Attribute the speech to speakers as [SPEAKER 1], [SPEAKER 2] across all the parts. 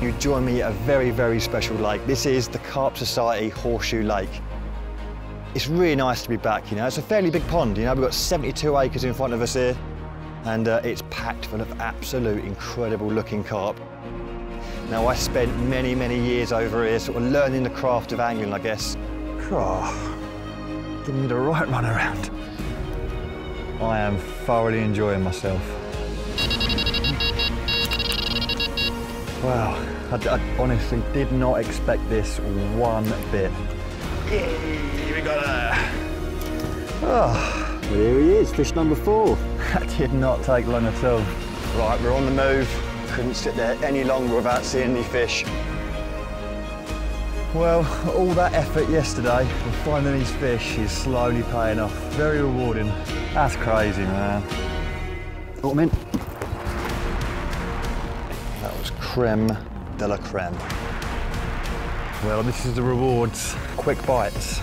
[SPEAKER 1] You join me at a very, very special lake. This is the Carp Society Horseshoe Lake. It's really nice to be back, you know. It's a fairly big pond, you know. We've got 72 acres in front of us here, and uh, it's packed full of absolute incredible looking carp. Now, I spent many, many years over here sort of learning the craft of angling, I guess. Oh, giving me the right run around. I am thoroughly enjoying myself. Wow, I, I honestly did not expect this one bit. Yay, we got a... Oh,
[SPEAKER 2] well, here he is, fish number four.
[SPEAKER 1] That did not take long at all. Right, we're on the move. Couldn't sit there any longer without seeing any fish. Well, all that effort yesterday of finding these fish is slowly paying off. Very rewarding. That's crazy, man.
[SPEAKER 2] Put them in.
[SPEAKER 1] Creme de la creme. Well, this is the rewards. Quick bites.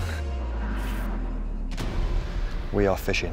[SPEAKER 1] We are fishing.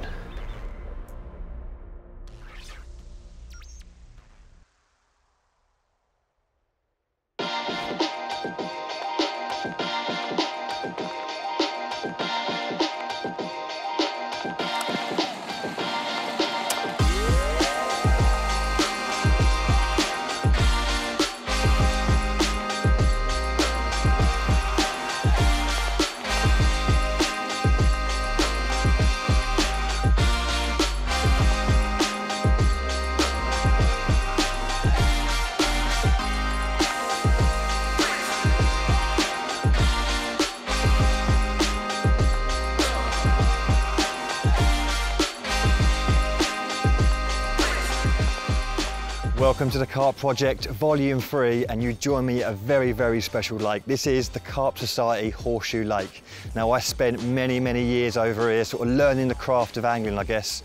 [SPEAKER 1] Welcome to the Carp Project Volume 3 and you join me at a very, very special lake. This is the Carp Society Horseshoe Lake. Now I spent many, many years over here sort of learning the craft of angling, I guess.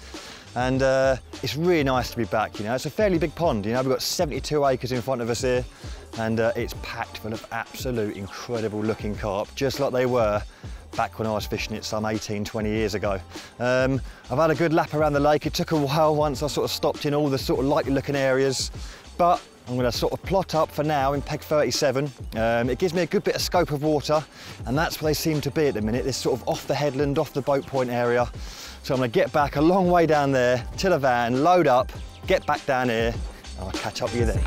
[SPEAKER 1] And uh, it's really nice to be back, you know. It's a fairly big pond, you know. We've got 72 acres in front of us here and uh, it's packed full of absolute incredible looking carp, just like they were back when I was fishing it some 18, 20 years ago. Um, I've had a good lap around the lake. It took a while once I sort of stopped in all the sort of likely looking areas, but I'm going to sort of plot up for now in peg 37. Um, it gives me a good bit of scope of water, and that's where they seem to be at the minute, this sort of off the headland, off the boat point area. So I'm to get back a long way down there to the van, load up, get back down here, and I'll catch up with you then.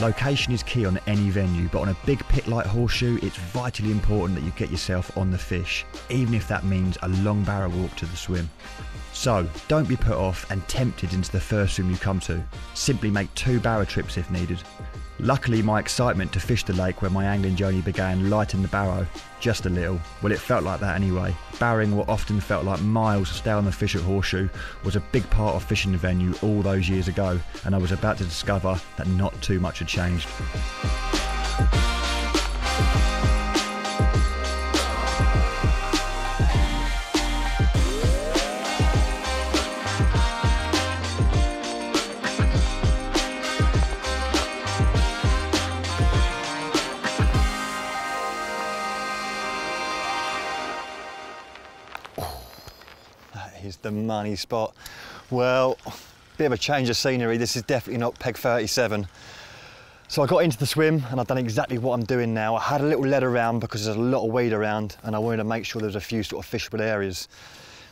[SPEAKER 2] Location is key on any venue, but on a big pit like Horseshoe, it's vitally important that you get yourself on the fish, even if that means a long barrow walk to the swim. So, don't be put off and tempted into the first room you come to. Simply make two barrow trips if needed. Luckily, my excitement to fish the lake where my angling journey began lightened the barrow just a little. Well, it felt like that anyway. Barrowing what often felt like miles to stay on the fish at Horseshoe was a big part of fishing the venue all those years ago, and I was about to discover that not too much had changed.
[SPEAKER 1] Money spot. Well, bit of a change of scenery. This is definitely not peg 37. So I got into the swim and I've done exactly what I'm doing now. I had a little lead around because there's a lot of weed around and I wanted to make sure there was a few sort of fishable areas.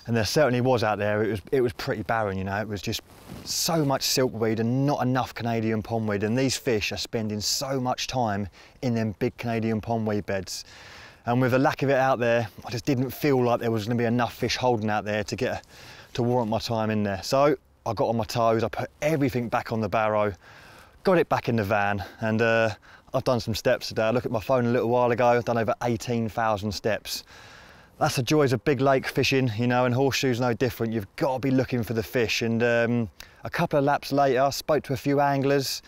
[SPEAKER 1] And there certainly was out there. It was, it was pretty barren, you know. It was just so much silkweed and not enough Canadian pondweed. And these fish are spending so much time in them big Canadian pondweed beds. And with the lack of it out there, I just didn't feel like there was going to be enough fish holding out there to get to warrant my time in there. So I got on my toes, I put everything back on the barrow, got it back in the van, and uh, I've done some steps today. I looked at my phone a little while ago, I've done over 18,000 steps. That's the joys of big lake fishing, you know, and horseshoes no different. You've got to be looking for the fish. And um, a couple of laps later, I spoke to a few anglers,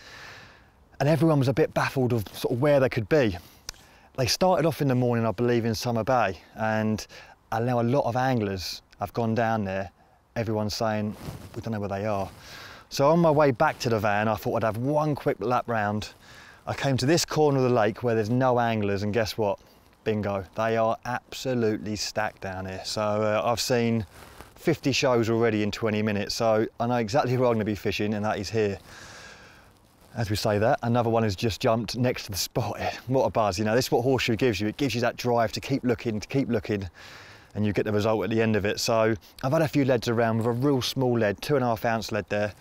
[SPEAKER 1] and everyone was a bit baffled of sort of where they could be. They started off in the morning, I believe, in Summer Bay, and I know a lot of anglers have gone down there. Everyone's saying, we don't know where they are. So on my way back to the van, I thought I'd have one quick lap round. I came to this corner of the lake where there's no anglers, and guess what? bingo. They are absolutely stacked down here. So uh, I've seen 50 shows already in 20 minutes, so I know exactly where I'm gonna be fishing, and that is here. As we say that, another one has just jumped next to the spot. What a buzz, you know, this is what Horseshoe gives you. It gives you that drive to keep looking, to keep looking, and you get the result at the end of it. So I've had a few leads around with a real small lead, two and a half ounce lead there,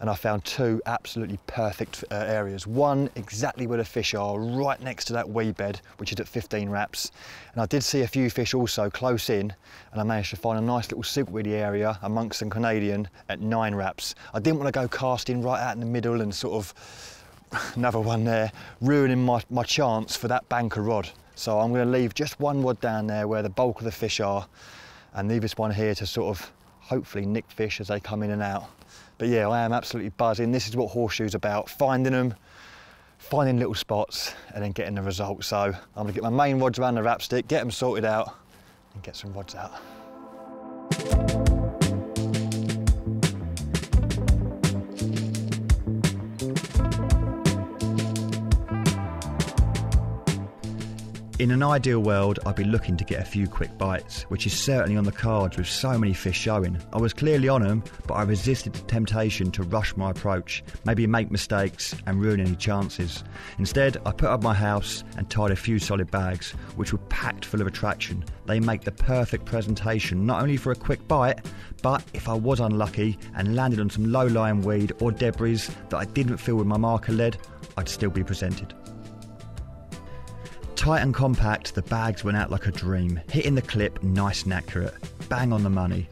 [SPEAKER 1] and I found two absolutely perfect uh, areas. One exactly where the fish are, right next to that weed bed, which is at 15 wraps. And I did see a few fish also close in, and I managed to find a nice little silkweedy area amongst some Canadian at nine wraps. I didn't want to go casting right out in the middle and sort of another one there, ruining my, my chance for that banker rod. So I'm going to leave just one rod down there where the bulk of the fish are, and leave this one here to sort of hopefully nick fish as they come in and out. But yeah, I am absolutely buzzing. This is what Horseshoe's about, finding them, finding little spots and then getting the result. So I'm gonna get my main rods around the wrap stick, get them sorted out and get some rods out.
[SPEAKER 2] In an ideal world, I'd be looking to get a few quick bites, which is certainly on the cards with so many fish showing. I was clearly on them, but I resisted the temptation to rush my approach, maybe make mistakes and ruin any chances. Instead, I put up my house and tied a few solid bags, which were packed full of attraction. They make the perfect presentation, not only for a quick bite, but if I was unlucky and landed on some low lying weed or debris that I didn't fill with my marker lead, I'd still be presented. Tight and compact, the bags went out like a dream, hitting the clip nice and accurate, bang on the money.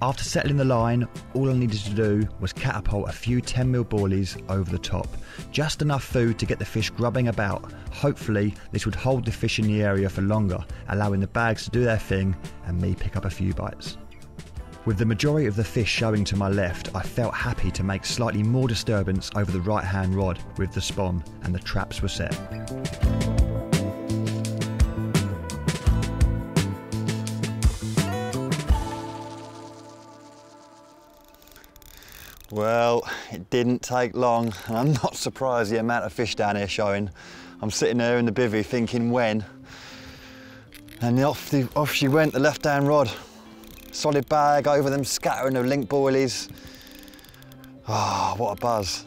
[SPEAKER 2] After settling the line, all I needed to do was catapult a few 10mm boilies over the top. Just enough food to get the fish grubbing about. Hopefully, this would hold the fish in the area for longer, allowing the bags to do their thing and me pick up a few bites. With the majority of the fish showing to my left, I felt happy to make slightly more disturbance over the right hand rod with the spawn, and the traps were set.
[SPEAKER 1] Well, it didn't take long, and I'm not surprised the amount of fish down here showing. I'm sitting there in the bivvy thinking when, and off, the, off she went, the left hand rod solid bag over them, scattering of link boilies. Oh, what a buzz.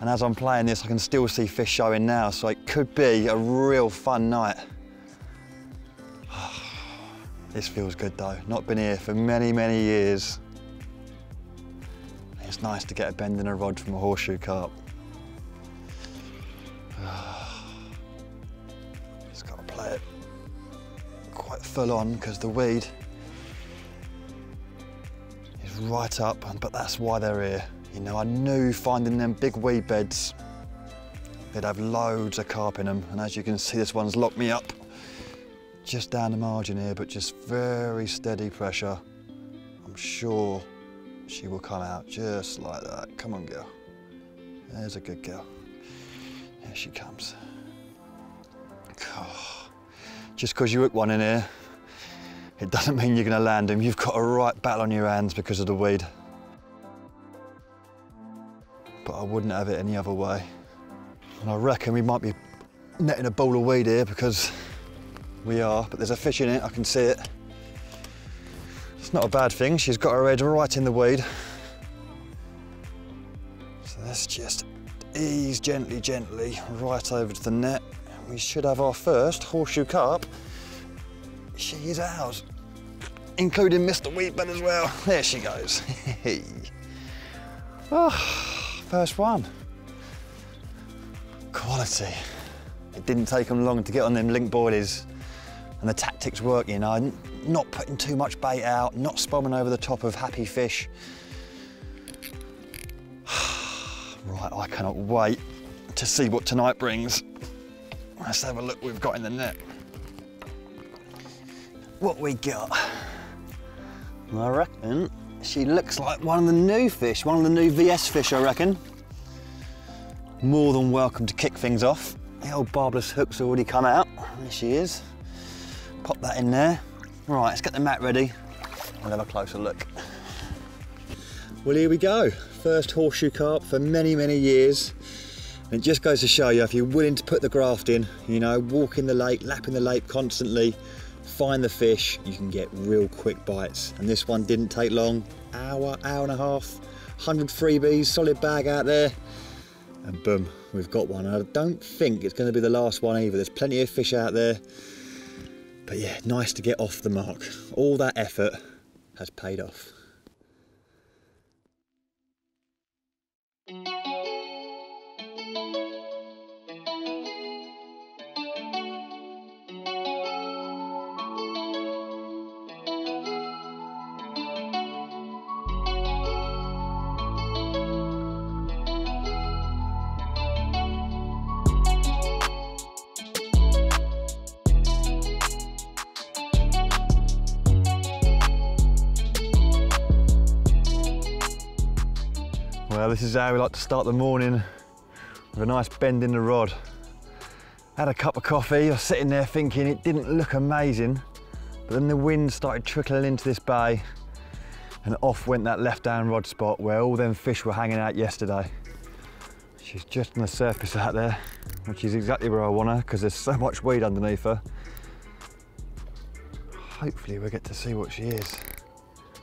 [SPEAKER 1] And as I'm playing this, I can still see fish showing now, so it could be a real fun night. this feels good though. Not been here for many, many years. It's nice to get a bend in a rod from a horseshoe carp. Just got to play it quite full on because the weed right up, but that's why they're here. You know, I knew finding them big weed beds, they'd have loads of carp in them, and as you can see, this one's locked me up just down the margin here, but just very steady pressure. I'm sure she will come out just like that. Come on, girl. There's a good girl. Here she comes. Oh, just because you hook one in here it doesn't mean you're going to land him. You've got a right battle on your hands because of the weed. But I wouldn't have it any other way. And I reckon we might be netting a bowl of weed here because we are, but there's a fish in it, I can see it. It's not a bad thing, she's got her head right in the weed. So let's just ease gently, gently right over to the net. We should have our first horseshoe carp she is ours, including Mr. Wheatman as well. There she goes. oh, first one. Quality. It didn't take them long to get on them link boilies and the tactics work, you know, not putting too much bait out, not spomming over the top of happy fish. right, I cannot wait to see what tonight brings. Let's have a look we've got in the net what we got. I reckon she looks like one of the new fish, one of the new VS fish, I reckon. More than welcome to kick things off. The old barbless hook's already come out. There she is. Pop that in there. Right, let's get the mat ready. We'll have a closer look. Well, here we go. first horseshoe carp for many, many years. And it just goes to show you if you're willing to put the graft in, you know, walking the lake, lapping the lake constantly, find the fish, you can get real quick bites. And this one didn't take long, hour, hour and a half, 100 freebies, solid bag out there, and boom, we've got one. I don't think it's going to be the last one either. There's plenty of fish out there. But yeah, nice to get off the mark. All that effort has paid off. This is how we like to start the morning with a nice bend in the rod. Had a cup of coffee, was sitting there thinking it didn't look amazing, but then the wind started trickling into this bay and off went that left down rod spot where all them fish were hanging out yesterday. She's just on the surface out there, which is exactly where I want her because there's so much weed underneath her. Hopefully we'll get to see what she is.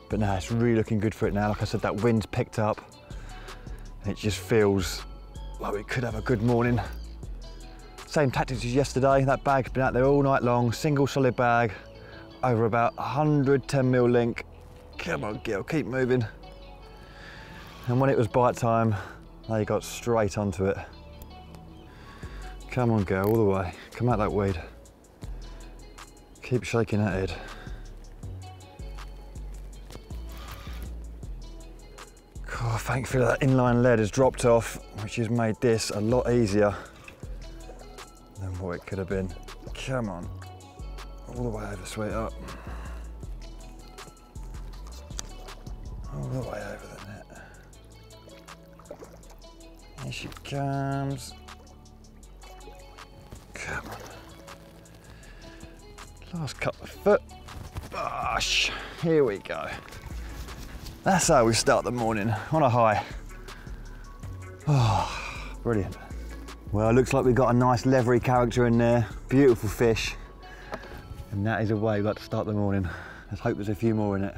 [SPEAKER 1] But now it's really looking good for it now. Like I said, that wind's picked up. It just feels like we could have a good morning. Same tactics as yesterday. That bag's been out there all night long, single solid bag, over about 110 mil link. Come on, Gil, keep moving. And when it was bite time, they got straight onto it. Come on, girl, all the way. Come out that weed. Keep shaking that head. Oh, thankfully that inline lead has dropped off, which has made this a lot easier than what it could have been. Come on, all the way over, sweetheart. All the way over the net. Here she comes. Come on. Last couple of foot. Gosh, here we go. That's how we start the morning, on a high. Oh, brilliant. Well, it looks like we've got a nice leathery character in there, beautiful fish. And that is a way like to start the morning. Let's hope there's a few more in it.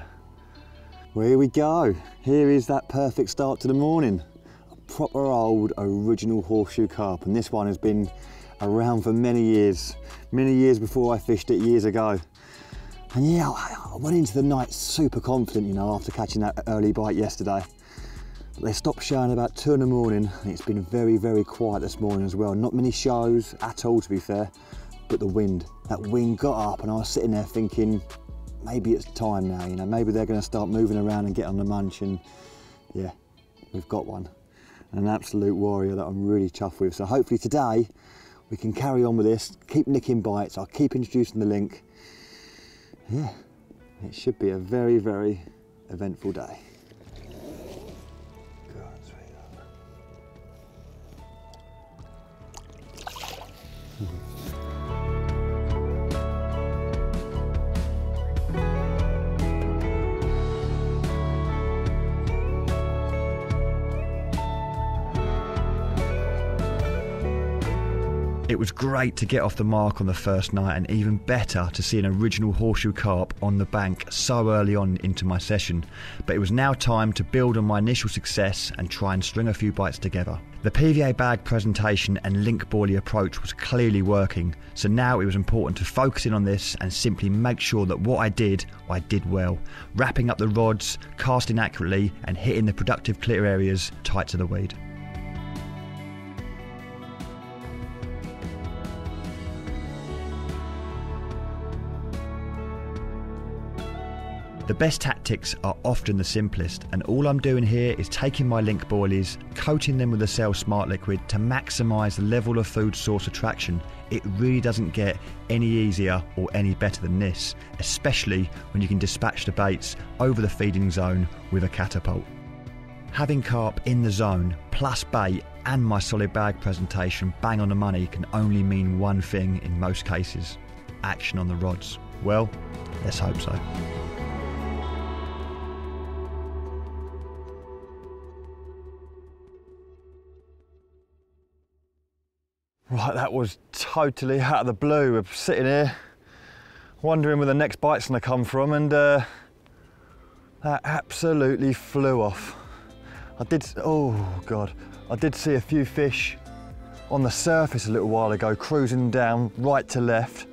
[SPEAKER 1] Well, here we go. Here is that perfect start to the morning. A proper old original horseshoe carp. And this one has been around for many years. Many years before I fished it years ago. And yeah, I went into the night super confident, you know, after catching that early bite yesterday. But they stopped showing about two in the morning, and it's been very, very quiet this morning as well. Not many shows at all, to be fair, but the wind. That wind got up, and I was sitting there thinking, maybe it's time now, you know, maybe they're going to start moving around and get on the munch, and yeah, we've got one. An absolute warrior that I'm really chuffed with. So hopefully today we can carry on with this, keep nicking bites, I'll keep introducing the link, yeah, it should be a very, very eventful day.
[SPEAKER 2] It was great to get off the mark on the first night, and even better to see an original horseshoe carp on the bank so early on into my session. But it was now time to build on my initial success and try and string a few bites together. The PVA bag presentation and link boilie approach was clearly working, so now it was important to focus in on this and simply make sure that what I did, I did well, wrapping up the rods, casting accurately, and hitting the productive clear areas tight to the weed. The best tactics are often the simplest, and all I'm doing here is taking my link boilies, coating them with a Cell Smart Liquid to maximise the level of food source attraction. It really doesn't get any easier or any better than this, especially when you can dispatch the baits over the feeding zone with a catapult. Having carp in the zone, plus bait and my solid bag presentation bang on the money can only mean one thing in most cases action on the rods. Well, let's hope so.
[SPEAKER 1] Right, that was totally out of the blue. We're sitting here wondering where the next bite's gonna come from and uh, that absolutely flew off. I did, oh God, I did see a few fish on the surface a little while ago, cruising down right to left.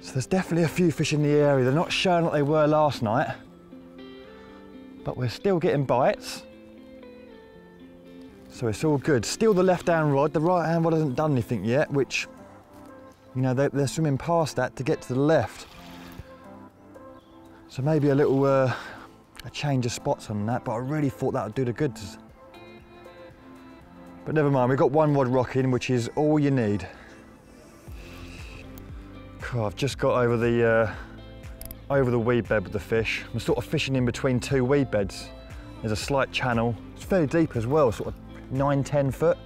[SPEAKER 1] So there's definitely a few fish in the area. They're not showing like they were last night, but we're still getting bites. So it's all good. Still the left hand rod. The right hand rod hasn't done anything yet, which, you know, they're, they're swimming past that to get to the left. So maybe a little uh, a change of spots on that, but I really thought that would do the goods. But never mind, we've got one rod rocking, which is all you need. God, I've just got over the uh, over the weed bed with the fish. I'm sort of fishing in between two weed beds. There's a slight channel. It's fairly deep as well, sort of nine, 10 foot.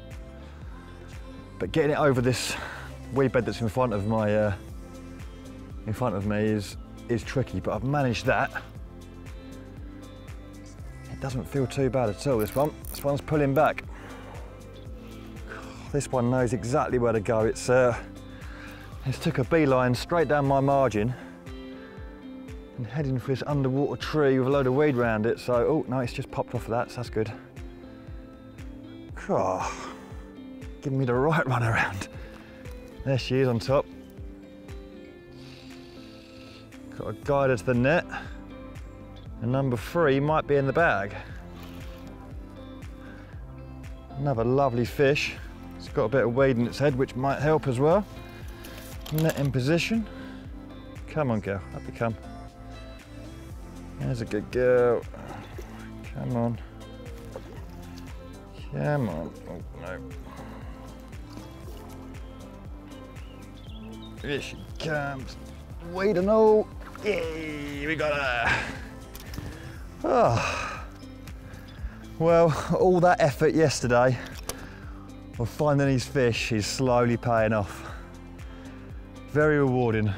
[SPEAKER 1] But getting it over this weed bed that's in front of my uh, in front of me is is tricky. But I've managed that. It doesn't feel too bad at all. This one, this one's pulling back. This one knows exactly where to go. It's uh, it's took a beeline straight down my margin and heading for this underwater tree with a load of weed around it. So, oh no, it's just popped off of that, so that's good. Oh, giving me the right run around. There she is on top. Got a guide to the net. And number three might be in the bag. Another lovely fish. It's got a bit of weight in its head, which might help as well. Net in position. Come on, girl, up you come. There's a good girl. Come on. Come on. Oh, no. Here she comes. Wait and all. Yay, we got her. Oh. Well, all that effort yesterday of finding these fish is slowly paying off. Very rewarding.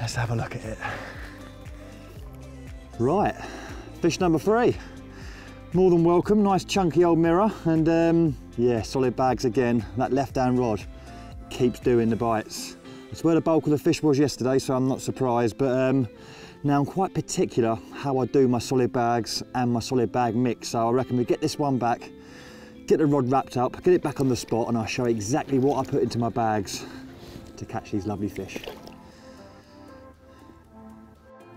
[SPEAKER 1] Let's have a look at it. Right, fish number three. More than welcome, nice chunky old mirror and um, yeah, solid bags again. That left hand rod keeps doing the bites. It's where the bulk of the fish was yesterday, so I'm not surprised, but um, now I'm quite particular how I do my solid bags and my solid bag mix. So I reckon we get this one back, get the rod wrapped up, get it back on the spot and I'll show exactly what I put into my bags to catch these lovely fish.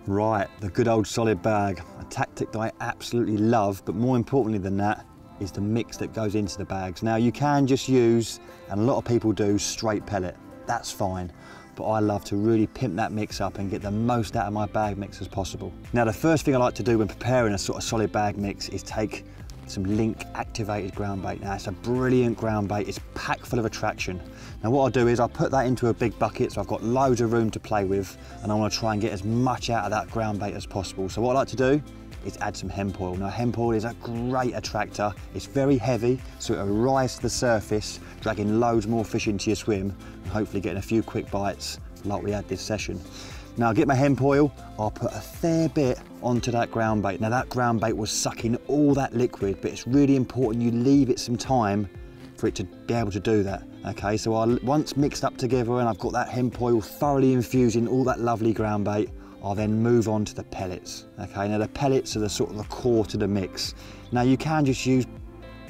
[SPEAKER 1] Right, the good old solid bag. A tactic that I absolutely love, but more importantly than that is the mix that goes into the bags. Now you can just use, and a lot of people do, straight pellet. That's fine, but I love to really pimp that mix up and get the most out of my bag mix as possible. Now the first thing I like to do when preparing a sort of solid bag mix is take some link activated ground bait. Now it's a brilliant ground bait, it's packed full of attraction. Now what I'll do is I'll put that into a big bucket so I've got loads of room to play with and I want to try and get as much out of that ground bait as possible. So what I like to do is add some hemp oil. Now hemp oil is a great attractor. It's very heavy, so it'll rise to the surface, dragging loads more fish into your swim and hopefully getting a few quick bites like we had this session. Now I'll get my hemp oil, I'll put a fair bit onto that ground bait. Now that ground bait was sucking all that liquid, but it's really important you leave it some time for it to be able to do that. Okay, so I once mixed up together and I've got that hemp oil thoroughly infused in all that lovely ground bait, I'll then move on to the pellets. Okay, now the pellets are the sort of the core to the mix. Now you can just use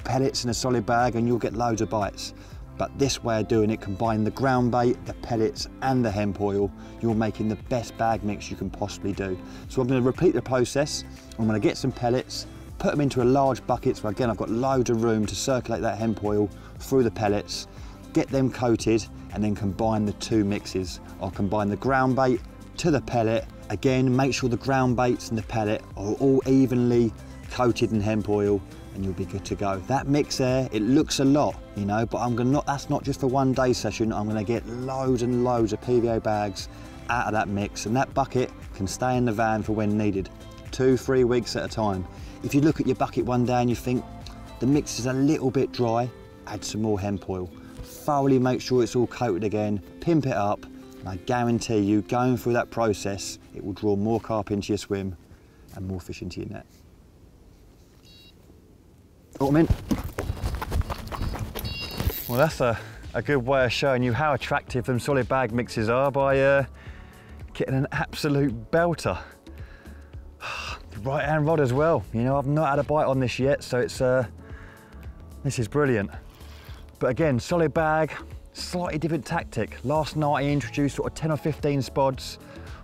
[SPEAKER 1] pellets in a solid bag and you'll get loads of bites. But this way of doing it, combine the ground bait, the pellets and the hemp oil, you're making the best bag mix you can possibly do. So I'm gonna repeat the process. I'm gonna get some pellets, put them into a large bucket, so again, I've got loads of room to circulate that hemp oil through the pellets, get them coated, and then combine the two mixes. I'll combine the ground bait to the pellet. Again, make sure the ground baits and the pellet are all evenly coated in hemp oil and you'll be good to go. That mix there, it looks a lot, you know, but I'm gonna not, that's not just for one day session. I'm gonna get loads and loads of PVA bags out of that mix and that bucket can stay in the van for when needed. Two, three weeks at a time. If you look at your bucket one day and you think the mix is a little bit dry, add some more hemp oil. Thoroughly make sure it's all coated again, pimp it up, and I guarantee you going through that process, it will draw more carp into your swim and more fish into your net. Oh, I'm in. Well, that's a, a good way of showing you how attractive them solid bag mixes are by uh, getting an absolute belter. right hand rod as well. You know, I've not had a bite on this yet, so it's uh, this is brilliant. But again, solid bag, slightly different tactic. Last night I introduced sort of 10 or 15 spods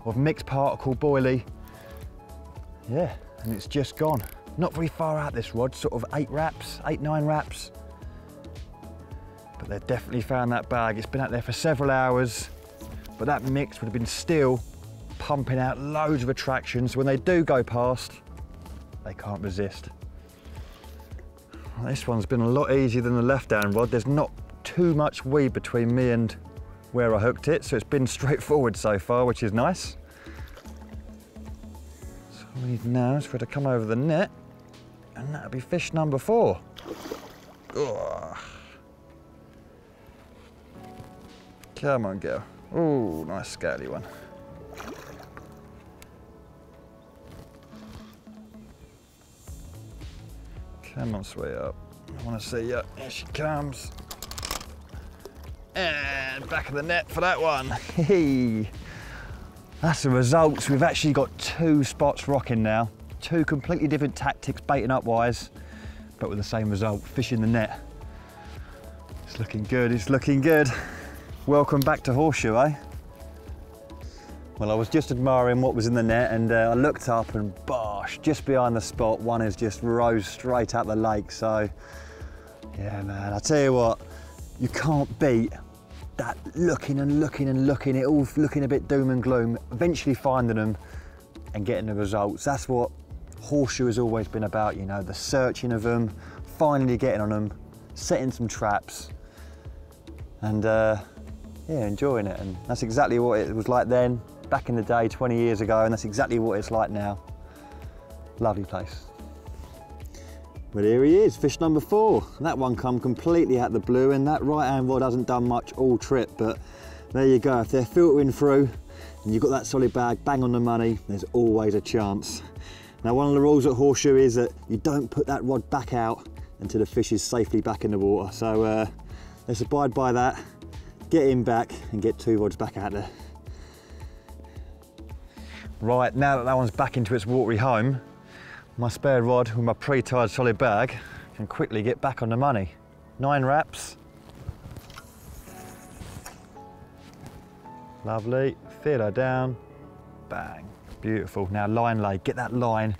[SPEAKER 1] of mixed particle boilie. Yeah, and it's just gone. Not very far out this rod, sort of eight wraps, eight, nine wraps. But they've definitely found that bag. It's been out there for several hours, but that mix would have been still pumping out loads of attractions. When they do go past, they can't resist. This one's been a lot easier than the left hand rod. There's not too much weed between me and where I hooked it, so it's been straightforward so far, which is nice. So all we need now is for it to come over the net, and that'll be fish number four. Ugh. Come on, girl. Oh, nice scaly one. Come on, up. I want to see you. Here she comes. And back of the net for that one. That's the results. We've actually got two spots rocking now. Two completely different tactics, baiting up wise, but with the same result, fishing the net. It's looking good, it's looking good. Welcome back to Horseshoe, eh? Well, I was just admiring what was in the net and uh, I looked up and bosh, just behind the spot, one has just rose straight out the lake. So, yeah, man, I tell you what, you can't beat that looking and looking and looking, it all looking a bit doom and gloom, eventually finding them and getting the results. That's what Horseshoe has always been about, you know, the searching of them, finally getting on them, setting some traps, and uh, yeah, enjoying it. And that's exactly what it was like then, back in the day, 20 years ago, and that's exactly what it's like now. Lovely place. But here he is, fish number four. That one come completely out the blue and that right hand rod hasn't done much all trip, but there you go. If they're filtering through and you've got that solid bag bang on the money, there's always a chance. Now one of the rules at Horseshoe is that you don't put that rod back out until the fish is safely back in the water. So uh, let's abide by that, get him back and get two rods back out there. Right, now that that one's back into its watery home, my spare rod with my pre-tied solid bag can quickly get back on the money. Nine wraps. Lovely, feel her down, bang, beautiful. Now line lay, get that line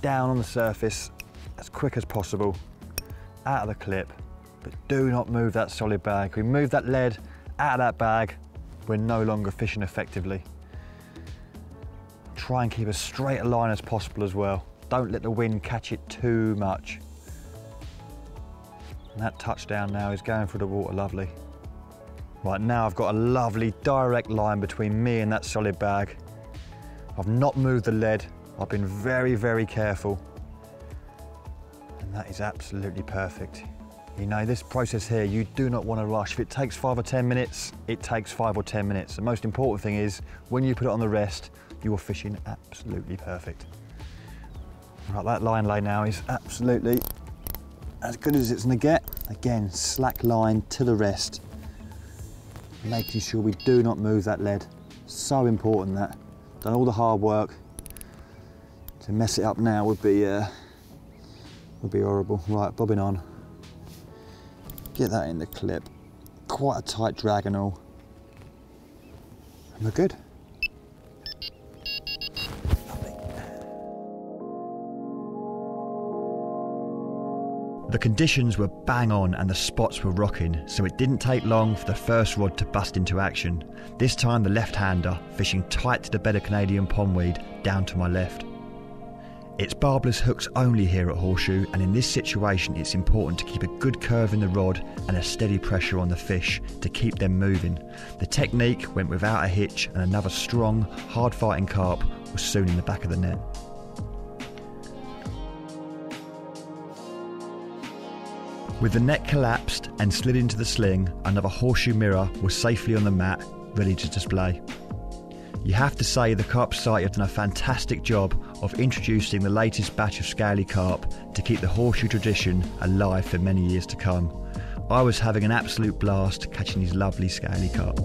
[SPEAKER 1] down on the surface as quick as possible, out of the clip, but do not move that solid bag. We move that lead out of that bag, we're no longer fishing effectively. Try and keep as straight a line as possible as well. Don't let the wind catch it too much. And that touchdown now is going through the water lovely. Right now I've got a lovely direct line between me and that solid bag. I've not moved the lead. I've been very, very careful. And that is absolutely perfect. You know, this process here, you do not want to rush. If it takes five or 10 minutes, it takes five or 10 minutes. The most important thing is when you put it on the rest, you are fishing absolutely perfect. Right, that line lay now is absolutely as good as it's gonna get. Again, slack line to the rest, making sure we do not move that lead. So important that. Done all the hard work. To mess it up now would be uh, would be horrible. Right, bobbing on. Get that in the clip. Quite a tight all. And we're good.
[SPEAKER 2] The conditions were bang on and the spots were rocking, so it didn't take long for the first rod to bust into action. This time the left-hander, fishing tight to the bed of Canadian pondweed down to my left. It's barbless hooks only here at Horseshoe, and in this situation it's important to keep a good curve in the rod and a steady pressure on the fish to keep them moving. The technique went without a hitch, and another strong, hard fighting carp was soon in the back of the net. With the net collapsed and slid into the sling, another horseshoe mirror was safely on the mat, ready to display. You have to say the carp site have done a fantastic job of introducing the latest batch of scaly carp to keep the horseshoe tradition alive for many years to come. I was having an absolute blast catching these lovely scaly carp.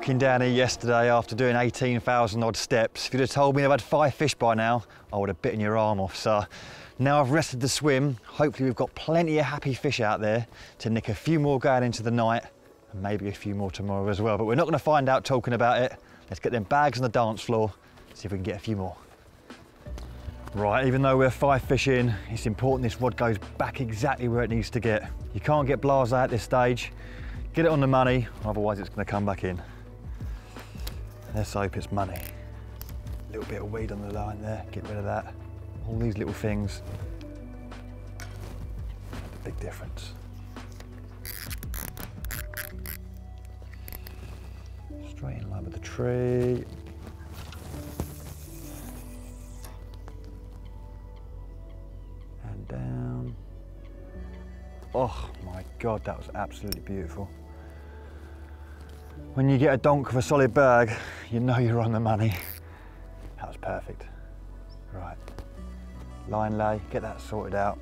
[SPEAKER 2] Walking down here yesterday after doing 18,000 odd steps, if you'd have told me I've had five fish by now, I would have bitten your arm off. So now I've rested the swim, hopefully we've got plenty of happy fish out there to nick a few more going into the night and maybe a few more tomorrow as well. But we're not going to find out talking about it. Let's get them bags on the dance floor, see if we can get a few more. Right, even though we're five fish in, it's important this rod goes back exactly where it needs to get. You can't get blasé at this stage. Get it on the money, otherwise it's going to come back in. Let's hope it's money. A little bit of weed on the line there, get rid of that. All these little things, a big difference. Straight in line with the tree. And down. Oh my God, that was absolutely beautiful. When you get a donk of a solid bag, you know you're on the money. That was perfect. Right, line lay, get that sorted out.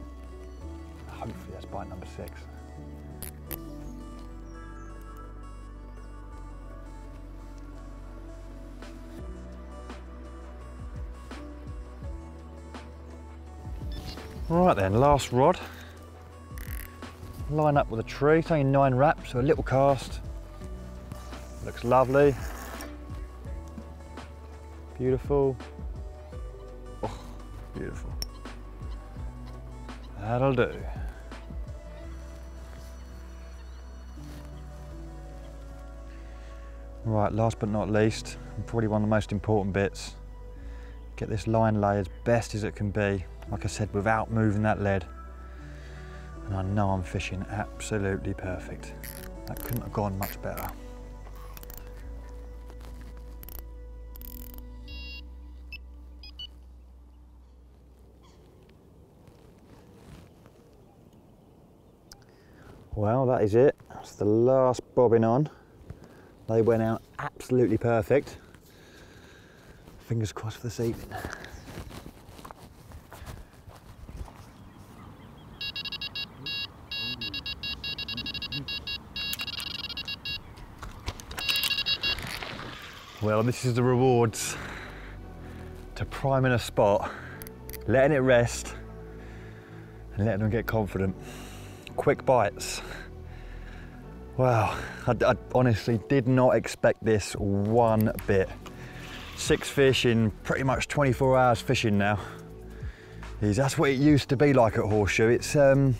[SPEAKER 2] Hopefully that's bite number six. Right then, last rod. Line up with a tree, only nine wraps, so a little cast. Looks lovely. Beautiful. Oh, beautiful. That'll do. Right, last but not least, and probably one of the most important bits. Get this line lay as best as it can be, like I said, without moving that lead. And I know I'm fishing absolutely perfect. That couldn't have gone much better. Well, that is it. That's the last bobbing on. They went out absolutely perfect. Fingers crossed for this evening. Well, this is the rewards to priming a spot, letting it rest, and letting them get confident. Quick bites. Wow, I, I honestly did not expect this one bit. Six fish in pretty much 24 hours fishing now. That's what it used to be like at Horseshoe. It's um,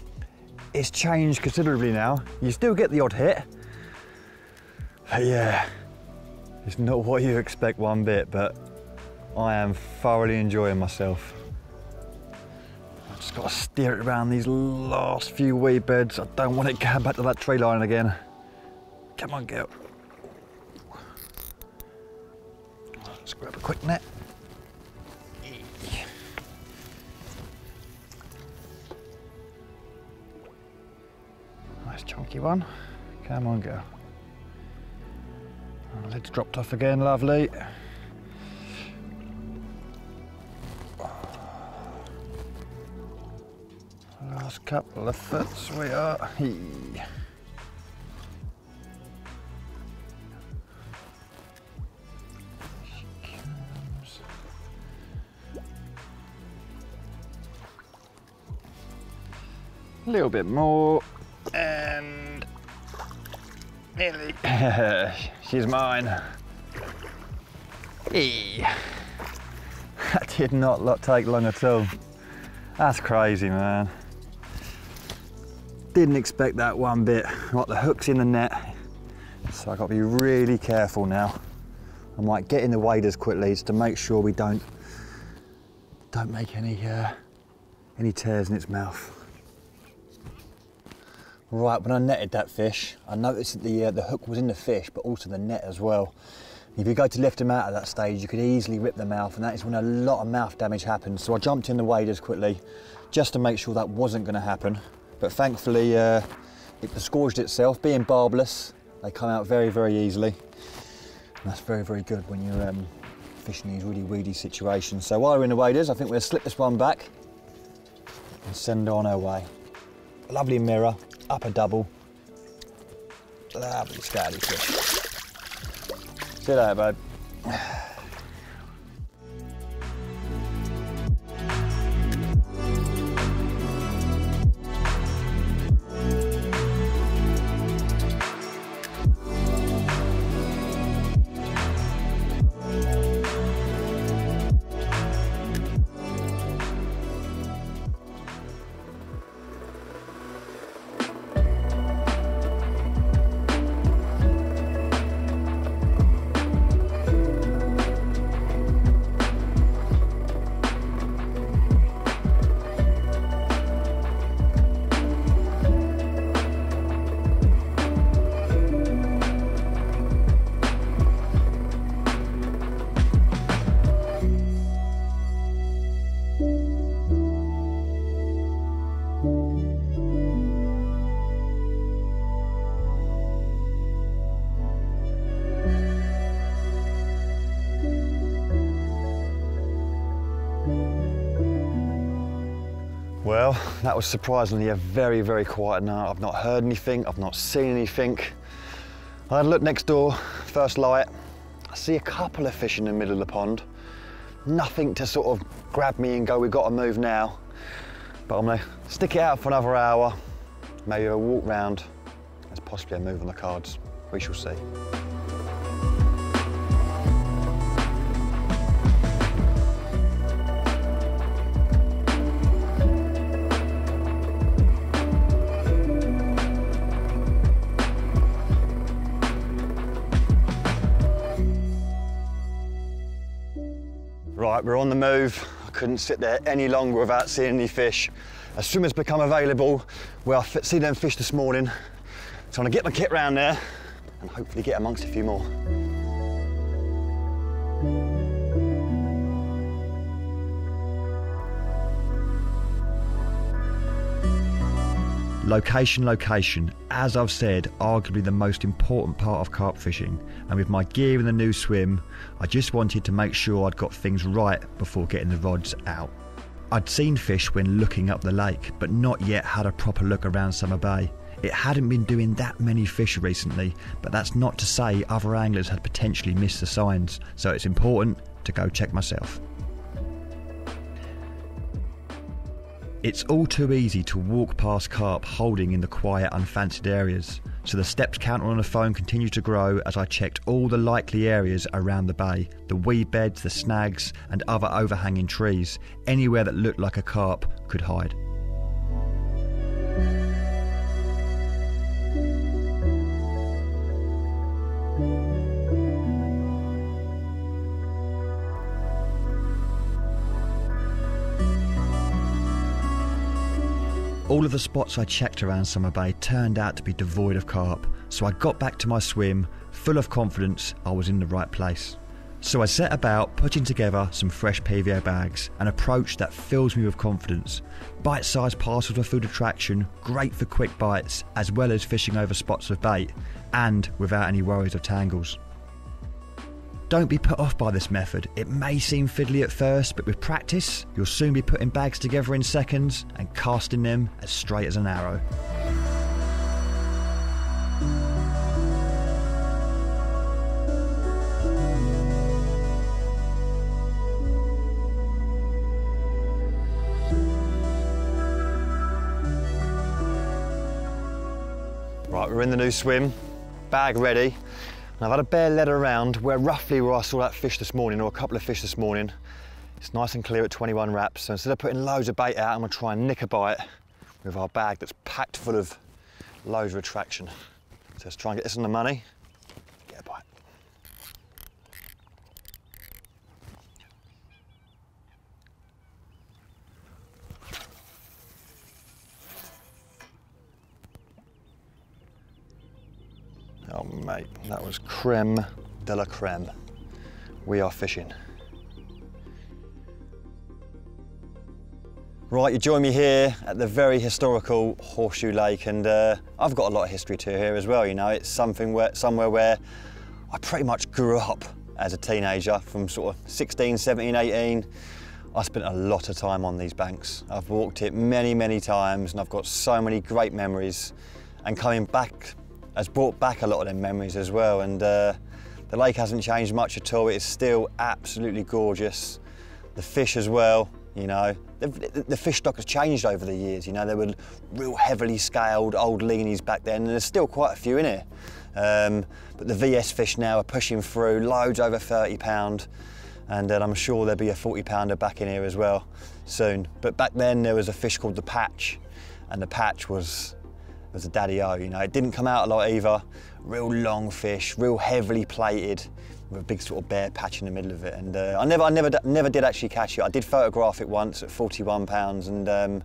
[SPEAKER 2] it's changed considerably now. You still get the odd hit, but yeah, it's not what you expect one bit. But I am thoroughly enjoying myself. I've just got to steer it around these last few weed beds. I don't want it going back to that tree line again. Come on, girl. Let's grab a quick net. Nice chunky one. Come on, girl. Oh, lid's dropped off again, lovely. Last couple of foot, sweetheart. Hee. A little bit more, and nearly. She's mine. Hey.
[SPEAKER 1] That did not take long at all. That's crazy, man. Didn't expect that one bit. Right, the hook's in the net, so I've got to be really careful now. I might get in the waders quickly to make sure we don't don't make any uh, any tears in its mouth. Right, when I netted that fish, I noticed that the uh, the hook was in the fish, but also the net as well. If you go to lift them out at that stage, you could easily rip them mouth, and that is when a lot of mouth damage happens. So I jumped in the waders quickly, just to make sure that wasn't going to happen. But thankfully, uh, it disgorged itself. Being barbless, they come out very, very easily. And that's very, very good when you're um, fishing these really weedy situations. So while we're in the waders, I think we'll slip this one back and send on our way. Lovely mirror, upper double. Lovely scatty fish. You later, babe. That was surprisingly a very, very quiet night. I've not heard anything, I've not seen anything. I had a look next door, first light. I see a couple of fish in the middle of the pond. Nothing to sort of grab me and go, we've got to move now. But I'm gonna stick it out for another hour, maybe a walk round. There's possibly a move on the cards. We shall see. We're on the move. I couldn't sit there any longer without seeing any fish. As soon as become available, well, I see them fish this morning. So I'm gonna get my kit round there and hopefully get amongst a few more.
[SPEAKER 2] Location, location. As I've said, arguably the most important part of carp fishing. And with my gear in the new swim, I just wanted to make sure I'd got things right before getting the rods out. I'd seen fish when looking up the lake, but not yet had a proper look around Summer Bay. It hadn't been doing that many fish recently, but that's not to say other anglers had potentially missed the signs, so it's important to go check myself. It's all too easy to walk past carp holding in the quiet, unfancied areas, so the steps counter on the phone continued to grow as I checked all the likely areas around the bay. The weed beds, the snags, and other overhanging trees, anywhere that looked like a carp could hide. All of the spots I checked around Summer Bay turned out to be devoid of carp, so I got back to my swim, full of confidence I was in the right place. So I set about putting together some fresh PVA bags, an approach that fills me with confidence. Bite sized parcels of food attraction, great for quick bites, as well as fishing over spots of bait, and without any worries of tangles. Don't be put off by this method. It may seem fiddly at first, but with practice, you'll soon be putting bags together in seconds and casting them as straight as an arrow.
[SPEAKER 1] Right, we're in the new swim, bag ready. And I've had a bare lead around where roughly where I saw that fish this morning, or a couple of fish this morning. It's nice and clear at 21 wraps. So instead of putting loads of bait out, I'm gonna try and nick a bite with our bag that's packed full of loads of attraction. So let's try and get this on the money. Get a bite. Oh mate, that was creme de la creme. We are fishing. Right, you join me here at the very historical Horseshoe Lake and uh, I've got a lot of history to here as well, you know, it's something where, somewhere where I pretty much grew up as a teenager from sort of 16, 17, 18. I spent a lot of time on these banks. I've walked it many, many times and I've got so many great memories and coming back has brought back a lot of them memories as well and uh, the lake hasn't changed much at all, it's still absolutely gorgeous. The fish as well, you know, the, the, fish stock has changed over the years. You know, there were real heavily scaled old leanies back then, and there's still quite a few in here. Um, but the VS fish now are pushing through, loads over 30 pound, and uh, I'm sure there'll be a 40 pounder back in here as well soon. But back then there was a fish called the patch, and the patch was was a daddy-o, you know. It didn't come out a lot either. Real long fish, real heavily plated with a big sort of bare patch in the middle of it. And uh, I never, I never, never did actually catch it. I did photograph it once at 41 pounds, and um,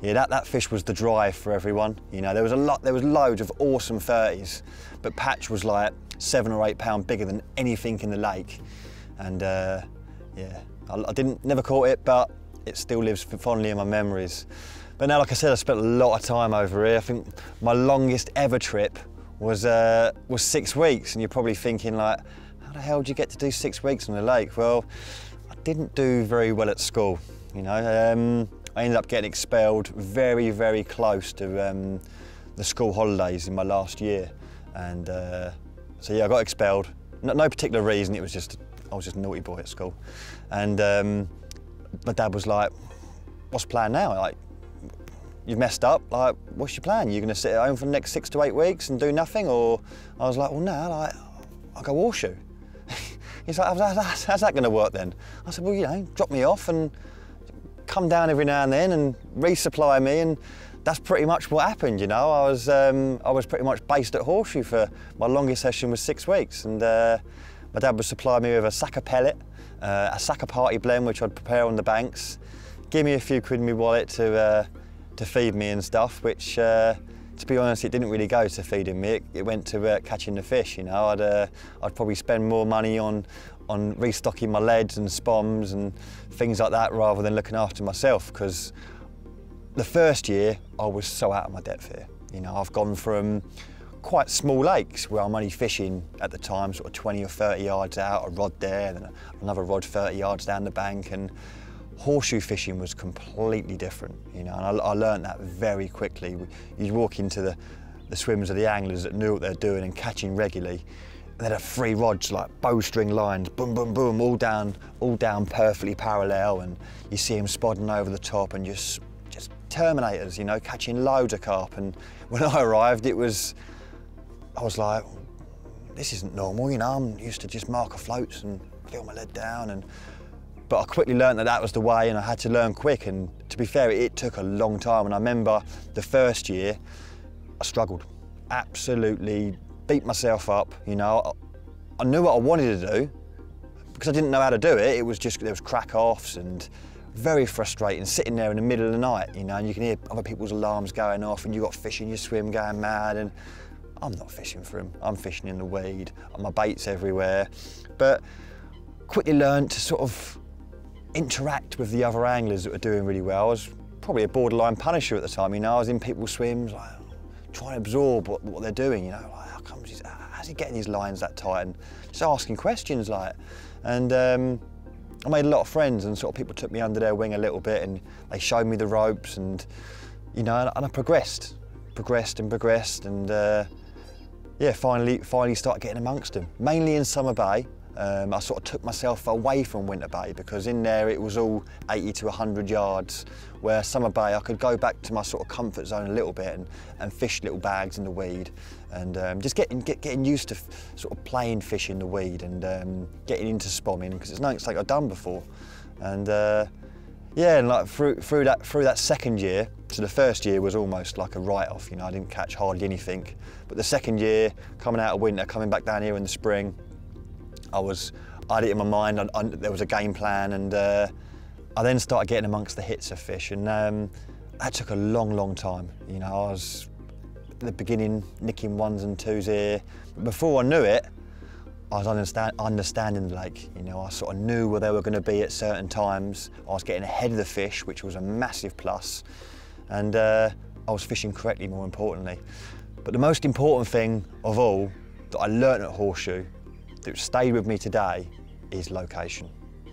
[SPEAKER 1] yeah, that, that fish was the drive for everyone. You know, there was a lot, there was loads of awesome 30s, but patch was like seven or eight pound bigger than anything in the lake. And uh, yeah, I, I didn't, never caught it, but it still lives fondly in my memories. But now, like I said, I spent a lot of time over here. I think my longest ever trip was uh, was six weeks, and you're probably thinking like, how the hell did you get to do six weeks on the lake? Well, I didn't do very well at school, you know. Um, I ended up getting expelled very, very close to um, the school holidays in my last year. And uh, so yeah, I got expelled. No, no, particular reason, it was just, I was just a naughty boy at school. And um, my dad was like, what's the plan now? Like, you've messed up, like, what's your plan? You're gonna sit at home for the next six to eight weeks and do nothing? Or I was like, well, no, like, I'll go horseshoe. He's like, how's, how's that going to work then? I said, well, you know, drop me off and come down every now and then and resupply me and that's pretty much what happened, you know. I was, um, I was pretty much based at Horseshoe for my longest session was six weeks and uh, my dad would supply me with a Sakka pellet, uh, a Sakka party blend which I'd prepare on the banks, give me a few quid in my wallet to, uh, to feed me and stuff, which uh, to be honest, it didn't really go to feeding me. It, it went to uh, catching the fish. You know, I'd uh, I'd probably spend more money on on restocking my leads and spoms and things like that rather than looking after myself. Because the first year I was so out of my depth here. You know, I've gone from quite small lakes where I'm only fishing at the time, sort of 20 or 30 yards out, a rod there, then another rod 30 yards down the bank, and horseshoe fishing was completely different, you know, and I, I learned that very quickly. You'd walk into the, the swims of the anglers that knew what they're doing and catching regularly, and they'd have three rods like bowstring lines, boom, boom, boom, all down, all down perfectly parallel, and you see them spodding over the top and just, just terminators, you know, catching loads of carp. And when I arrived, it was, I was like, this isn't normal, you know, I'm used to just marker floats and feel my lead down and but I quickly learned that that was the way and I had to learn quick. And to be fair, it took a long time. And I remember the first year, I struggled. Absolutely beat myself up, you know. I knew what I wanted to do because I didn't know how to do it. It was just, there was crack offs and very frustrating sitting there in the middle of the night, you know, and you can hear other people's alarms going off and you've got fish in your swim going mad and I'm not fishing for them. I'm fishing in the weed, my bait's everywhere. But quickly learned to sort of interact with the other anglers that were doing really well. I was probably a borderline punisher at the time, you know, I was in people's swims, like, trying to absorb what, what they're doing, you know, like, how comes he's, how's he getting these lines that tight? And just asking questions, like, and um, I made a lot of friends and sort of people took me under their wing a little bit and they showed me the ropes and, you know, and I progressed, progressed and progressed and, uh, yeah, finally, finally started getting amongst them, mainly in Summer Bay, um, I sort of took myself away from Winter Bay because in there it was all 80 to 100 yards, where Summer Bay I could go back to my sort of comfort zone a little bit and, and fish little bags in the weed and um, just getting, get, getting used to sort of playing fish in the weed and um, getting into spomming because it's nothing like I've done before. And uh, yeah, and like through, through, that, through that second year, so the first year was almost like a write-off, you know, I didn't catch hardly anything. But the second year, coming out of winter, coming back down here in the spring, I was, I had it in my mind, I, I, there was a game plan and uh, I then started getting amongst the hits of fish and um, that took a long, long time. You know, I was at the beginning nicking ones and twos here. But before I knew it, I was understand, understanding the lake. You know, I sort of knew where they were going to be at certain times. I was getting ahead of the fish, which was a massive. And uh, I was fishing correctly, more importantly. But the most important thing of all that I learned at Horseshoe, that stayed with me today, is location.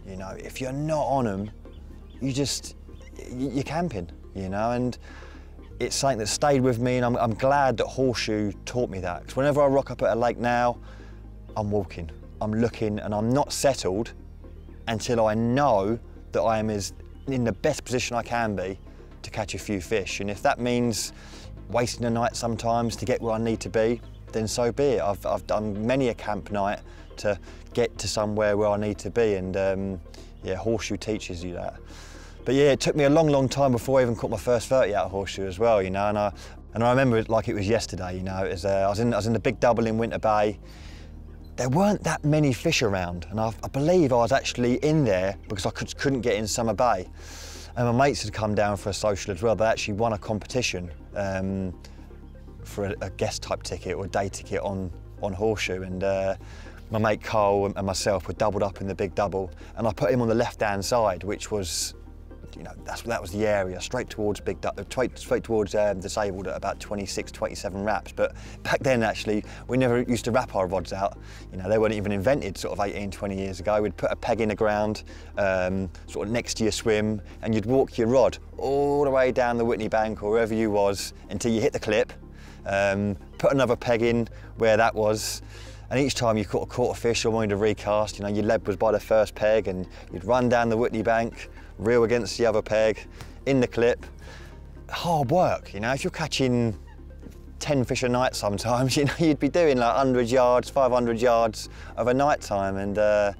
[SPEAKER 1] You know, if you're not on them, you just, you're camping, you know, and it's something that stayed with me and I'm, I'm glad that Horseshoe taught me that. Because whenever I rock up at a lake now, I'm walking, I'm looking and I'm not settled until I know that I am as in the best position I can be to catch a few fish. And if that means wasting a night sometimes to get where I need to be, then so be it. I've, I've done many a camp night to get to somewhere where I need to be and um, yeah, Horseshoe teaches you that. But yeah, it took me a long, long time before I even caught my first 30 out of Horseshoe as well, you know, and I, and I remember it like it was yesterday, you know, it was, uh, I, was in, I was in the big double in Winter Bay. There weren't that many fish around, and I, I believe I was actually in there because I could, couldn't get in Summer Bay. And my mates had come down for a social as well. They actually won a competition um, for a, a, guest type ticket or a day ticket on, on Horseshoe. And uh, my mate Carl and myself were doubled up in the big double. And I put him on the left-hand side, which was you know, that was the area, straight towards Big straight towards um, disabled at about 26, 27 wraps. But back then, actually, we never used to wrap our rods out. You know, they weren't even invented sort of 18, 20 years ago. We'd put a peg in the ground, um, sort of next to your swim, and you'd walk your rod all the way down the Whitney Bank or wherever you was until you hit the clip, um, put another peg in where that was, and each time you caught, a fish or wanted to recast, you know, your lead was by the first peg and you'd run down the Whitney Bank, reel against the other peg, in the clip. Hard work, you know, if you're catching 10 fish a night sometimes, you know, you'd be doing like 100 yards, 500 yards of a night time. And, uh,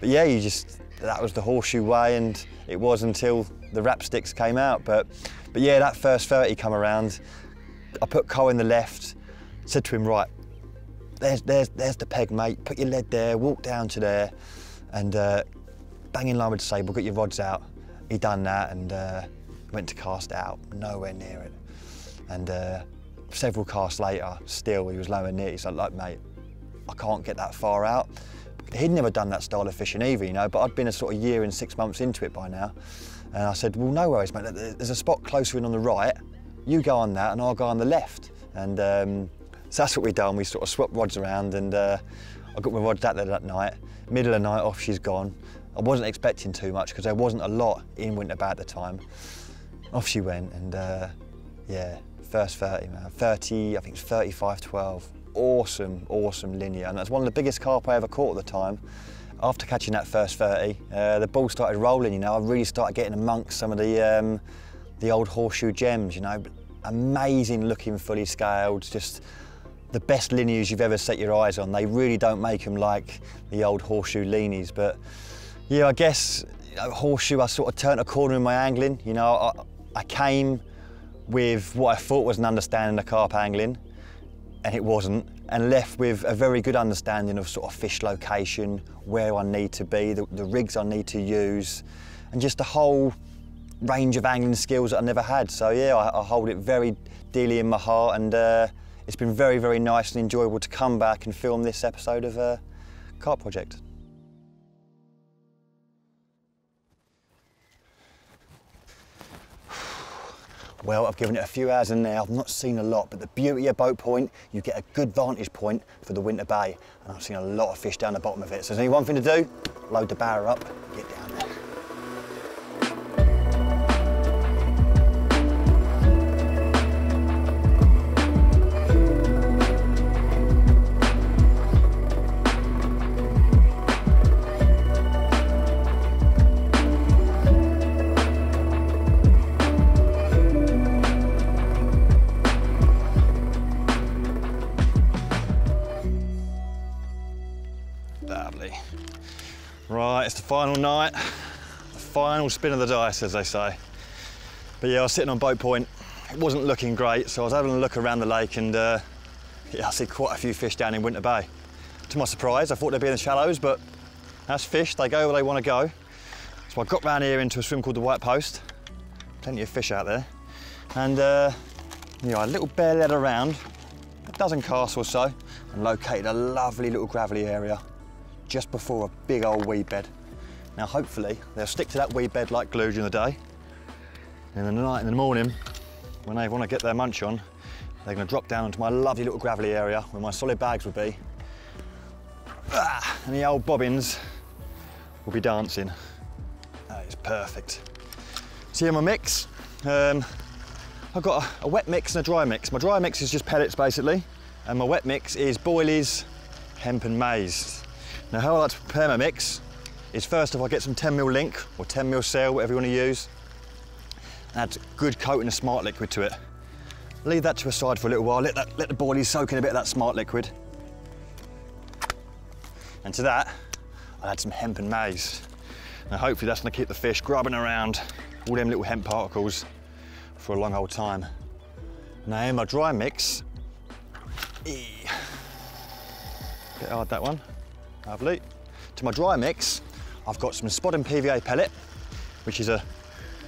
[SPEAKER 1] but yeah, you just, that was the horseshoe way and it was until the wrap sticks came out. But, but yeah, that first 30 come around, I put Cole in the left, said to him, right, there's, there's, there's the peg, mate. Put your lead there, walk down to there, and uh, bang in line with the sable, get your rods out. He done that and uh, went to cast out, nowhere near it. And uh, several casts later, still he was nowhere near. He's like, like, mate, I can't get that far out. He'd never done that style of fishing either, you know, but I'd been a sort of year and six months into it by now. And I said, well, no worries, mate. There's a spot closer in on the right. You go on that and I'll go on the left. And um, so that's what we done. We sort of swapped rods around and uh, I got my rods out there that night. Middle of the night off she's gone. I wasn't expecting too much because there wasn't a lot in Winter Bay at the time. Off she went and uh, yeah, first 30 man, 30, I think it's 35 12. Awesome, awesome linear. And that's one of the biggest carp I ever caught at the time. After catching that first 30, uh, the ball started rolling, you know, I really started getting amongst some of the, um, the old horseshoe gems, you know, amazing looking fully scaled, just the best linears you've ever set your eyes on. They really don't make them like the old horseshoe leanies, but yeah, I guess you know, horseshoe, I sort of turned a corner in my angling. You know, I, I came with what I thought was an understanding of carp angling, and it wasn't, and left with a very good understanding of sort of fish location, where I need to be, the, the rigs I need to use, and just a whole range of angling skills that I never had. So yeah, I, I hold it very dearly in my heart, and uh, it's been very, very nice and enjoyable to come back and film this episode of uh, Carp Project. Well, I've given it a few hours in there. I've not seen a lot, but the beauty of Boat Point, you get a good vantage point for the Winter Bay. And I've seen a lot of fish down the bottom of it. So there's only one thing to do, load the barrow up, get down there. Right, it's the final night. The final spin of the dice, as they say. But yeah, I was sitting on boat point. It wasn't looking great, so I was having a look around the lake and uh, yeah, I see quite a few fish down in Winter Bay. To my surprise, I thought they'd be in the shallows, but as fish, they go where they want to go. So I got round here into a swim called the White Post. Plenty of fish out there. And uh, yeah, a little bare led around, a dozen casts or so, and located a lovely little gravelly area just before a big old weed bed. Now hopefully they'll stick to that weed bed like glue during the day. And in the night, in the morning, when they want to get their munch on, they're going to drop down into my lovely little gravelly area where my solid bags would be. Ah, and the old bobbins will be dancing. That is perfect. See my mix? Um, I've got a, a, wet mix and a dry mix. My dry mix is just pellets basically, and my wet mix is boilies, hemp and maize. Now how I like to prepare my mix is first off I get some 10ml link or 10ml Cell, whatever you want to use, add good coating of smart liquid to it. Leave that to a side for a little while, let, that, let the boilies soak in a bit of that smart liquid. And to that, I'll add some hemp and maize. Now hopefully that's gonna keep the fish grubbing around all them little hemp particles for a long old time. Now in my dry mix, bit hard that one, lovely. To my dry mix, I've got some spotting PVA pellet, which is a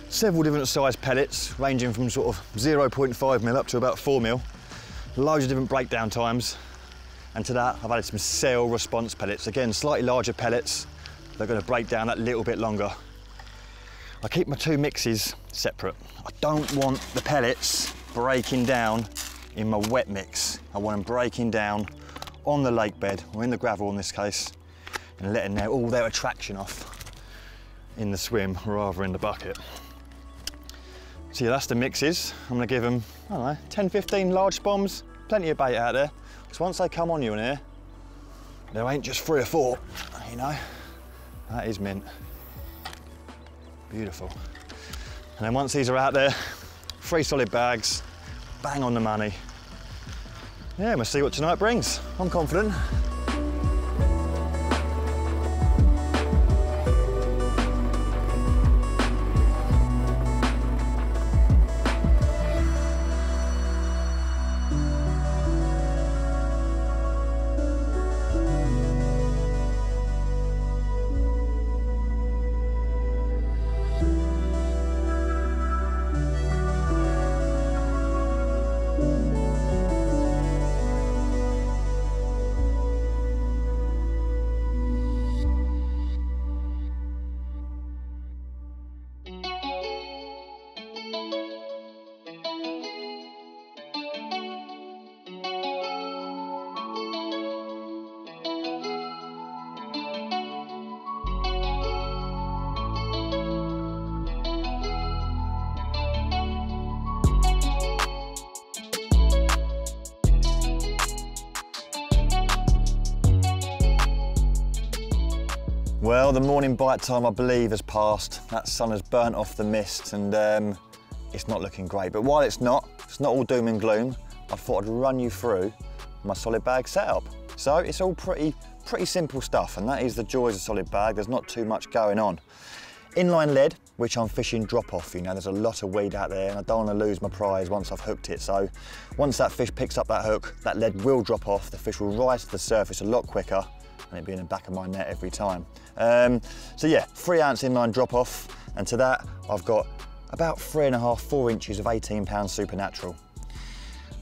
[SPEAKER 1] several different size pellets, ranging from sort of 0.5 mil up to about 4 mil. Loads of different breakdown times. And to that, I've added some Cell response pellets. Again, slightly larger pellets. They're gonna break down that little bit longer. I keep my two mixes separate. I don't want the pellets breaking down in my wet mix. I want them breaking down on the lake bed, or in the gravel in this case, and letting their, all their attraction off in the swim rather in the bucket. So yeah, that's the mixes. I'm gonna give them, I don't know, 10, 15 large bombs, plenty of bait out there. Because once they come on you in here, there ain't just three or four, you know. That is mint. Beautiful. And then once these are out there, three solid bags, bang on the money. Yeah, we'll see what tonight brings. I'm confident. Well, the morning bite time, I believe, has passed. That sun has burnt off the mist and um, it's not looking great. But while it's not, it's not all doom and gloom, I thought I'd run you through my solid bag setup. So it's all pretty, pretty simple stuff and that is the joys of solid bag. There's not too much going on. Inline lead, which I'm fishing drop off, you know, there's a lot of weed out there and I don't want to lose my prize once I've hooked it. So once that fish picks up that hook, that lead will drop off, the fish will rise to the surface a lot quicker and it'd be in the back of my net every time. Um, so yeah, three ounce inline drop off, and to that I've got about three and a half, four inches of 18 pound supernatural.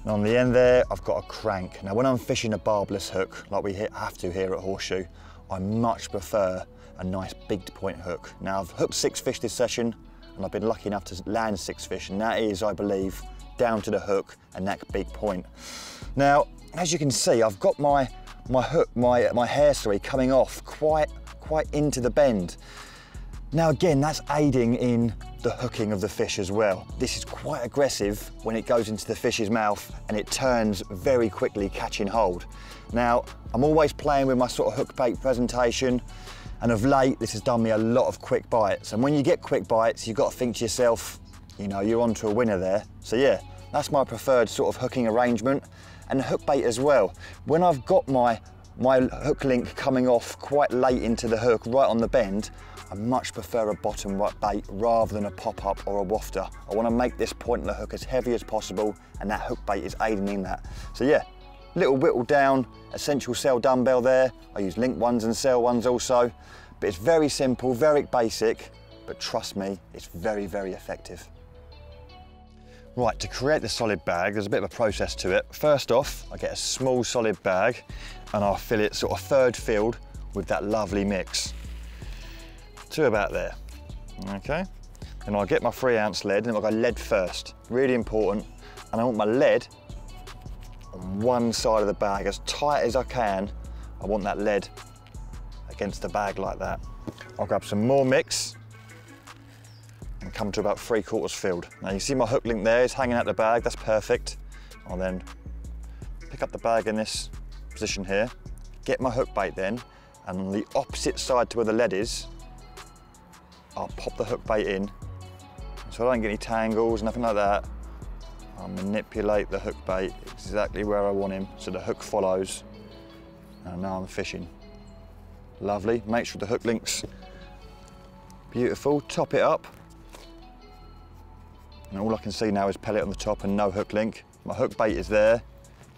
[SPEAKER 1] And on the end there, I've got a Krank. Now when I'm fishing a barbless hook, like we have to here at Horseshoe, I much prefer a nice big point hook. Now I've hooked six fish this session, and I've been lucky enough to land six fish, and that is, I believe, down to the hook and that big point. Now, as you can see, I've got my my hook, my, my hair, sorry, coming off quite, quite into the bend. Now again, that's aiding in the hooking of the fish as well. This is quite aggressive when it goes into the fish's mouth and it turns very quickly catching hold. Now, I'm always playing with my sort of hook bait presentation and of late, this has done me a lot of quick bites. And when you get quick bites, you've got to think to yourself, you know, you're onto a winner there. So yeah, that's my preferred sort of hooking arrangement and hook bait as well. When I've got my my hook link coming off quite late into the hook, right on the bend, I much prefer a bottom bait rather than a pop-up or a wafter. I want to make this point in the hook as heavy as possible and that hook bait is aiding in that. So yeah, little whittled down essential cell dumbbell there. I use link ones and cell ones also, but it's very simple, very basic, but trust me, it's very, very effective. Right, to create the solid bag, there's a bit of a process to it. First off, I get a small solid bag and I'll fill it sort of third filled with that lovely mix. To about there, okay? And I'll get my three ounce lead and I'll go lead first, really important. And I want my lead on one side of the bag, as tight as I can. I want that lead against the bag like that. I'll grab some more mix and come to about three quarters filled. Now you see my hook link there is hanging out the bag, that's perfect. I'll then pick up the bag in this position here, get my hook bait then, and on the opposite side to where the lead is, I'll pop the hook bait in, so I don't get any tangles, nothing like that. I'll manipulate the hook bait exactly where I want him, so the hook follows, and now I'm fishing. Lovely, make sure the hook links beautiful, top it up, and all I can see now is pellet on the top and no hook link. My hook bait is there,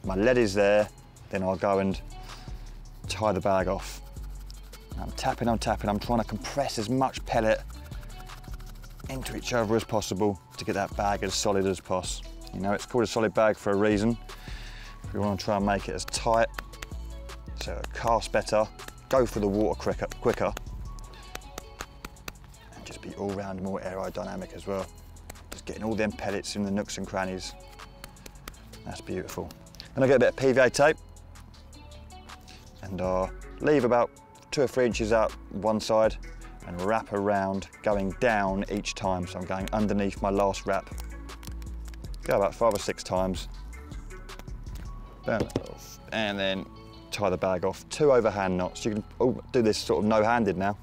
[SPEAKER 1] my lead is there, then I'll go and tie the bag off. I'm tapping, I'm tapping, I'm trying to compress as much pellet into each other as possible to get that bag as solid as possible. You know, it's called a solid bag for a reason. We want to try and make it as tight, so it casts better, go for the water quicker, quicker and just be all round more aerodynamic as well getting all them pellets in the nooks and crannies. That's beautiful. Then I get a bit of PVA tape and I leave about two or three inches out one side and wrap around going down each time. So I'm going underneath my last wrap. Go about five or six times. And then tie the bag off. Two overhand knots. You can do this sort of no-handed now.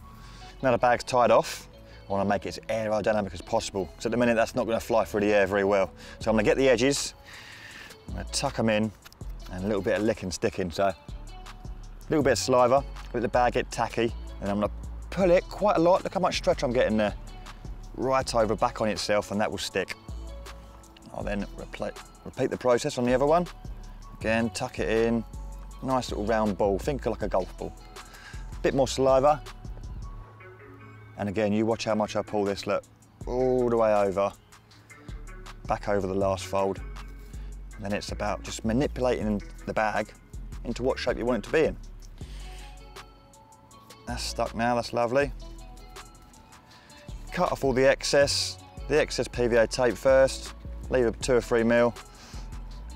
[SPEAKER 1] Now the bag's tied off, I want to make it as aerodynamic as possible. So at the minute, that's not going to fly through the air very well. So I'm going to get the edges, I'm going to tuck them in, and a little bit of licking sticking. So a little bit of saliva, let the bag get tacky, and I'm going to pull it quite a lot. Look how much stretch I'm getting there. Right over, back on itself, and that will stick. I'll then repeat, repeat the process on the other one. Again, tuck it in, nice little round ball, think like a golf ball. Bit more saliva, and again, you watch how much I pull this, look, all the way over, back over the last fold. And then it's about just manipulating the bag into what shape you want it to be in. That's stuck now, that's lovely. Cut off all the excess, the excess PVA tape first, leave a two or three mil,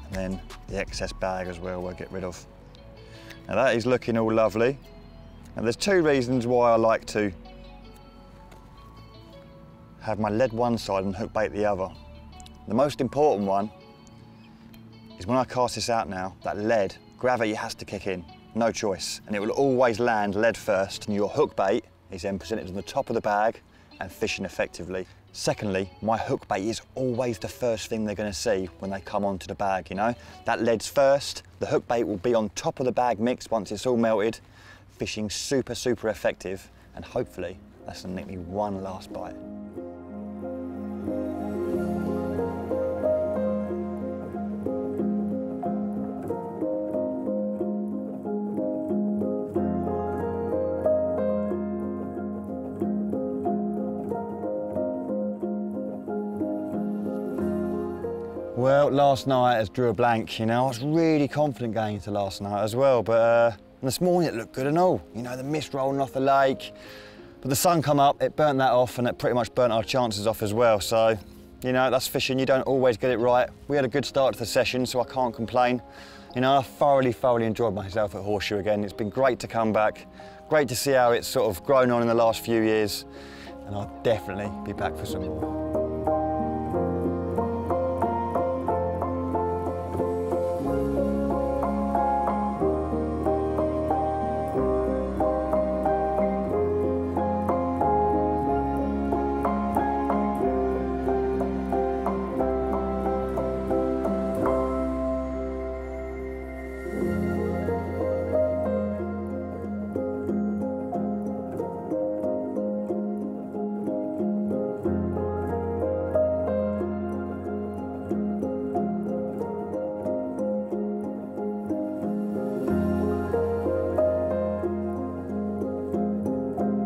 [SPEAKER 1] and then the excess bag as well we'll get rid of. Now that is looking all lovely. And there's two reasons why I like to have my lead one side and hook bait the other. The most important one is when I cast this out now, that lead, gravity has to kick in, no choice. And it will always land lead first and your hook bait is then presented on the top of the bag and fishing effectively. Secondly, my hook bait is always the first thing they're gonna see when they come onto the bag, you know? That lead's first, the hook bait will be on top of the bag mix once it's all melted, fishing super, super effective, and hopefully that's gonna nick me one last bite. Well, last night as drew a blank, you know, I was really confident going into last night as well, but uh, this morning it looked good and all. You know, the mist rolling off the lake, but the sun come up, it burnt that off and it pretty much burnt our chances off as well. So, you know, that's fishing, you don't always get it right. We had a good start to the session, so I can't complain. You know, I thoroughly, thoroughly enjoyed myself at Horseshoe again. It's been great to come back. Great to see how it's sort of grown on in the last few years. And I'll definitely be back for some more.